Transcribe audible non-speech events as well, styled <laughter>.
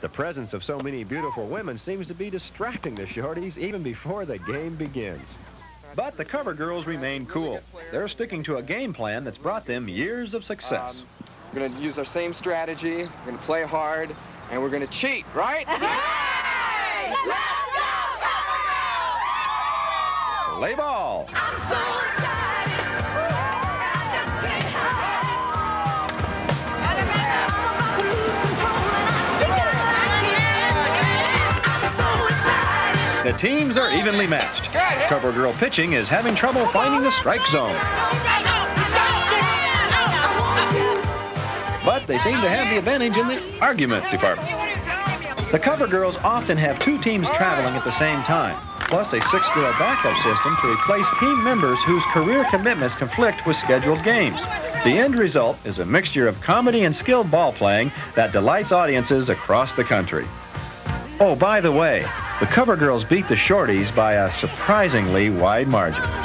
The presence of so many beautiful women seems to be distracting the shorties even before the game begins. But the cover girls remain cool. They're sticking to a game plan that's brought them years of success. Um, we're going to use our same strategy. We're going to play hard, and we're going to cheat, right? <laughs> Hey! Let's go, cover girls! Play ball. The teams are evenly matched. Cover Girl pitching is having trouble finding the strike zone. But they seem to have the advantage in the argument department. The Cover Girls often have two teams traveling at the same time, plus a six-girl backup system to replace team members whose career commitments conflict with scheduled games. The end result is a mixture of comedy and skilled ball playing that delights audiences across the country. Oh, by the way, the cover girls beat the shorties by a surprisingly wide margin.